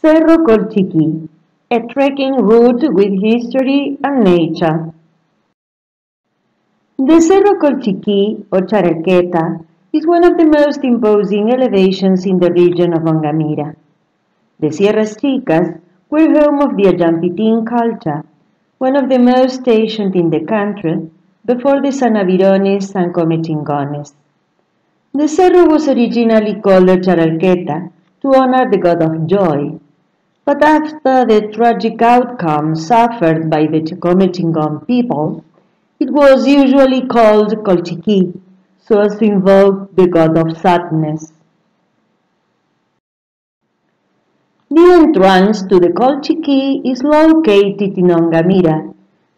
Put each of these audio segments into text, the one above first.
Cerro Colchiqui, a trekking route with history and nature. The Cerro Colchiqui, or Charalqueta, is one of the most imposing elevations in the region of Ongamira. The Sierras Chicas were home of the Ayampitin culture, one of the most ancient in the country, before the Sanavirones and Comechingones. The cerro was originally called Charalqueta to honor the god of joy, but after the tragic outcome suffered by the Comechingon people, it was usually called Colchiqui, so as to invoke the god of sadness. The entrance to the Colchiqui is located in Ongamira,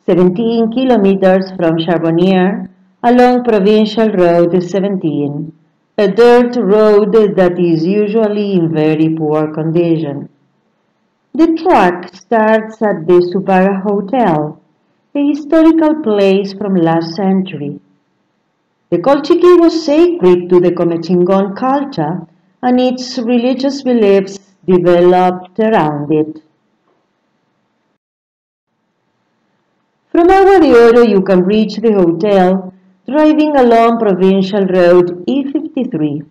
17 kilometers from Charbonier, along Provincial Road 17, a dirt road that is usually in very poor condition. The track starts at the Supaga Hotel, a historical place from last century. The Colchiqui was sacred to the Comechingon culture and its religious beliefs developed around it. From Agua de Oro you can reach the hotel driving along Provincial Road E53.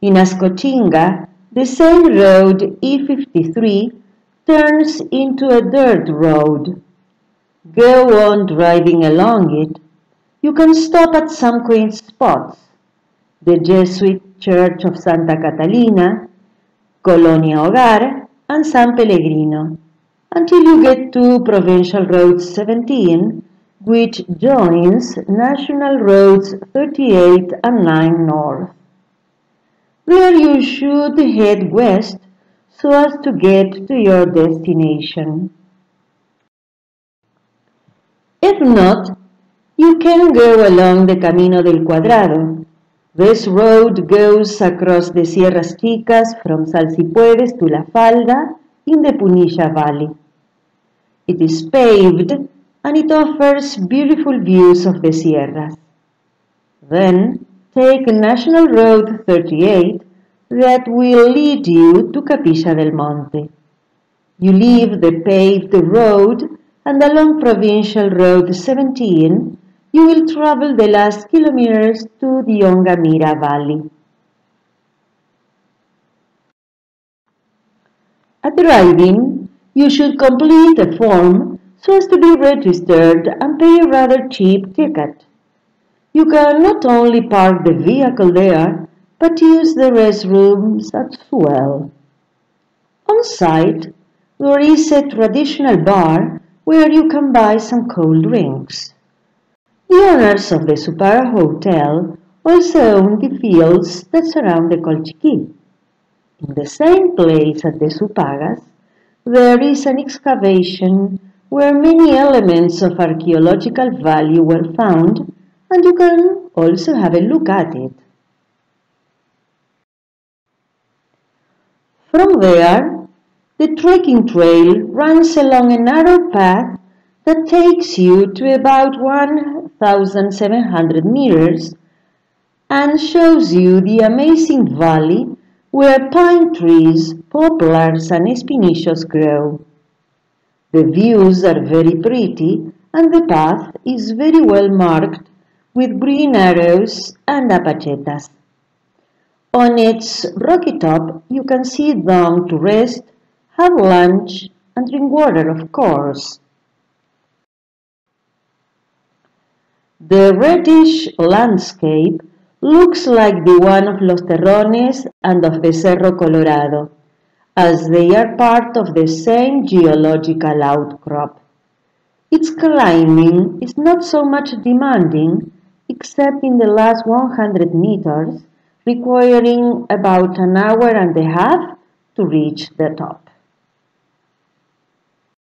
In Ascochinga, the same road E53 turns into a dirt road. Go on driving along it. You can stop at some quaint spots. The Jesuit Church of Santa Catalina, Colonia Hogar, and San Pellegrino, until you get to Provincial Road 17, which joins National Roads 38 and 9 North. There you should head west so as to get to your destination. If not, you can go along the Camino del Cuadrado. This road goes across the Sierras Chicas from Salsipuedes to La Falda in the Punilla Valley. It is paved and it offers beautiful views of the Sierras. Then take National Road 38 that will lead you to Capilla del Monte. You leave the paved road and along Provincial Road 17 you will travel the last kilometers to the Ongamira Valley. At arriving, you should complete a form so as to be registered and pay a rather cheap ticket. You can not only park the vehicle there, but use the restrooms as well. On site, there is a traditional bar where you can buy some cold drinks. The owners of the Supaga Hotel also own the fields that surround the Colchiqui. In the same place at the Supagas, there is an excavation where many elements of archaeological value were found and you can also have a look at it. From there, the trekking trail runs along a narrow path that takes you to about 1,700 meters and shows you the amazing valley where pine trees, poplars and espinillos grow. The views are very pretty and the path is very well marked with green arrows and apachetas. On its rocky top you can sit down to rest, have lunch and drink water of course. The reddish landscape looks like the one of Los Terrones and of the Cerro Colorado, as they are part of the same geological outcrop. Its climbing is not so much demanding, except in the last 100 meters, requiring about an hour and a half to reach the top.